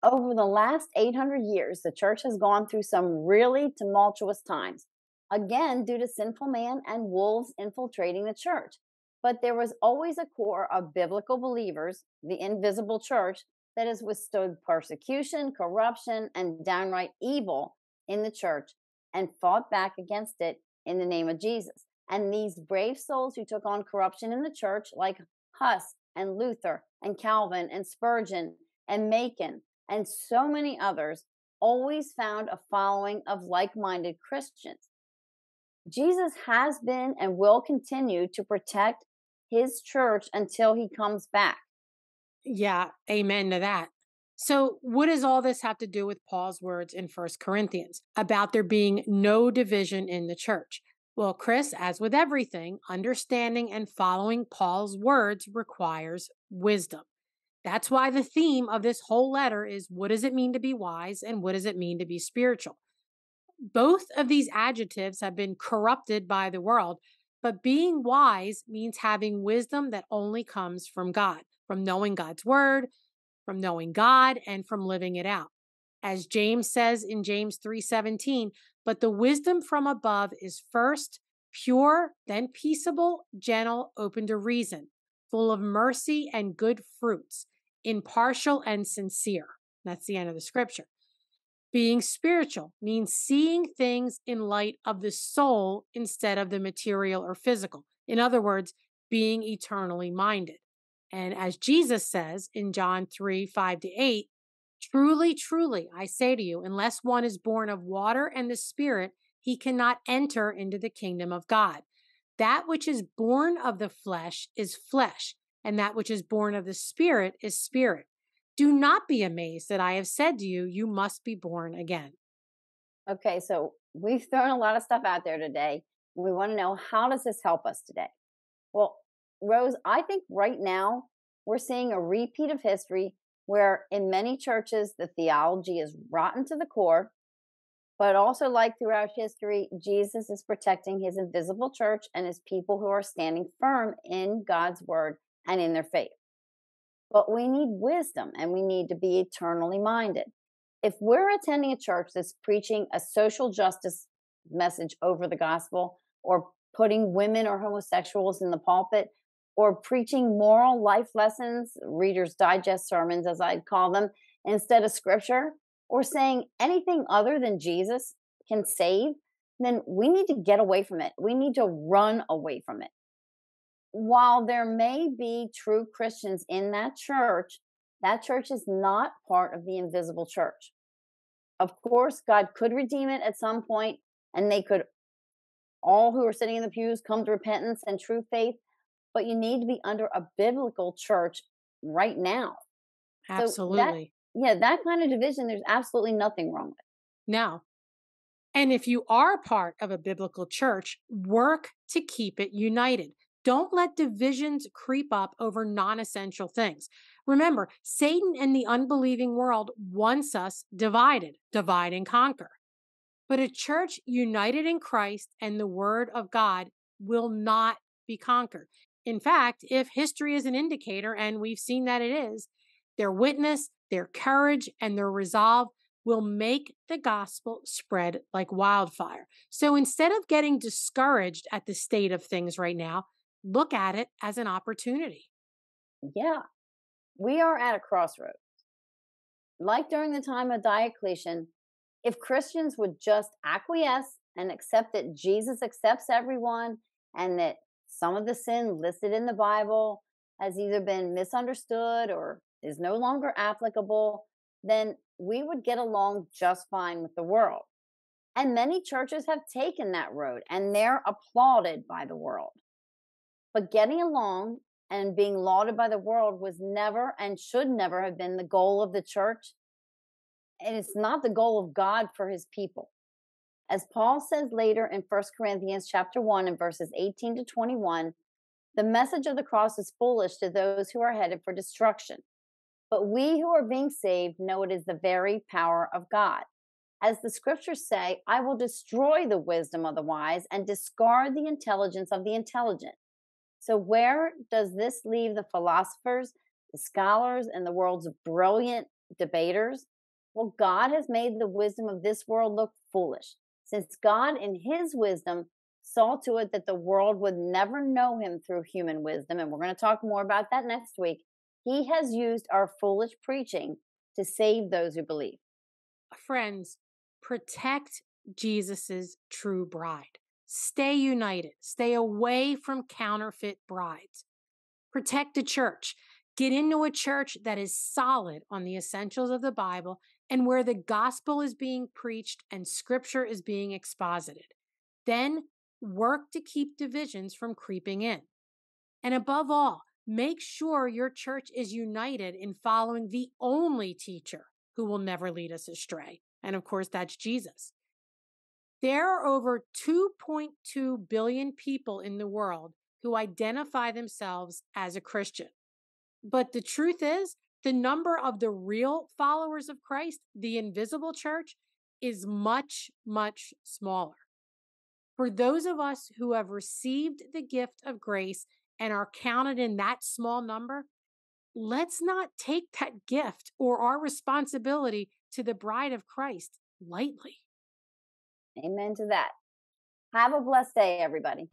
Over the last 800 years, the church has gone through some really tumultuous times again due to sinful man and wolves infiltrating the church. But there was always a core of biblical believers, the invisible church, that has withstood persecution, corruption, and downright evil in the church and fought back against it in the name of Jesus. And these brave souls who took on corruption in the church, like Huss and Luther and Calvin and Spurgeon and Machen and so many others, always found a following of like minded Christians. Jesus has been and will continue to protect his church until he comes back. Yeah, amen to that. So, what does all this have to do with Paul's words in First Corinthians about there being no division in the church? Well, Chris, as with everything, understanding and following Paul's words requires wisdom. That's why the theme of this whole letter is what does it mean to be wise and what does it mean to be spiritual? Both of these adjectives have been corrupted by the world, but being wise means having wisdom that only comes from God, from knowing God's word, from knowing God, and from living it out. As James says in James 3:17, but the wisdom from above is first pure, then peaceable, gentle, open to reason, full of mercy and good fruits, impartial and sincere. That's the end of the scripture. Being spiritual means seeing things in light of the soul instead of the material or physical. In other words, being eternally minded. And as Jesus says in John 3 5 to 8, truly, truly, I say to you, unless one is born of water and the Spirit, he cannot enter into the kingdom of God. That which is born of the flesh is flesh, and that which is born of the Spirit is spirit. Do not be amazed that I have said to you, you must be born again. Okay, so we've thrown a lot of stuff out there today. We want to know how does this help us today? Well, Rose, I think right now we're seeing a repeat of history where in many churches the theology is rotten to the core, but also like throughout history, Jesus is protecting his invisible church and his people who are standing firm in God's word and in their faith. But we need wisdom and we need to be eternally minded. If we're attending a church that's preaching a social justice message over the gospel or putting women or homosexuals in the pulpit or preaching moral life lessons, Reader's Digest sermons, as I'd call them, instead of scripture, or saying anything other than Jesus can save, then we need to get away from it. We need to run away from it. While there may be true Christians in that church, that church is not part of the invisible church. Of course, God could redeem it at some point, and they could all who are sitting in the pews come to repentance and true faith, but you need to be under a biblical church right now. Absolutely. So that, yeah, that kind of division, there's absolutely nothing wrong with. No. And if you are part of a biblical church, work to keep it united. Don't let divisions creep up over non essential things. Remember, Satan and the unbelieving world wants us divided, divide and conquer. But a church united in Christ and the word of God will not be conquered. In fact, if history is an indicator, and we've seen that it is, their witness, their courage, and their resolve will make the gospel spread like wildfire. So instead of getting discouraged at the state of things right now, look at it as an opportunity. Yeah, we are at a crossroads. Like during the time of Diocletian, if Christians would just acquiesce and accept that Jesus accepts everyone and that some of the sin listed in the Bible has either been misunderstood or is no longer applicable, then we would get along just fine with the world. And many churches have taken that road and they're applauded by the world. But getting along and being lauded by the world was never and should never have been the goal of the church and it's not the goal of God for his people. As Paul says later in 1 Corinthians chapter 1 and verses 18 to 21, the message of the cross is foolish to those who are headed for destruction. But we who are being saved know it is the very power of God. As the scriptures say, I will destroy the wisdom of the wise and discard the intelligence of the intelligent. So, where does this leave the philosophers, the scholars, and the world's brilliant debaters? Well, God has made the wisdom of this world look foolish, since God, in his wisdom, saw to it that the world would never know him through human wisdom. And we're going to talk more about that next week. He has used our foolish preaching to save those who believe. Friends, protect Jesus's true bride. Stay united. Stay away from counterfeit brides. Protect the church. Get into a church that is solid on the essentials of the Bible and where the gospel is being preached and scripture is being exposited. Then work to keep divisions from creeping in. And above all, make sure your church is united in following the only teacher who will never lead us astray. And of course, that's Jesus. There are over 2.2 billion people in the world who identify themselves as a Christian. But the truth is, the number of the real followers of Christ, the invisible church, is much, much smaller. For those of us who have received the gift of grace and are counted in that small number, let's not take that gift or our responsibility to the bride of Christ lightly. Amen to that. Have a blessed day, everybody.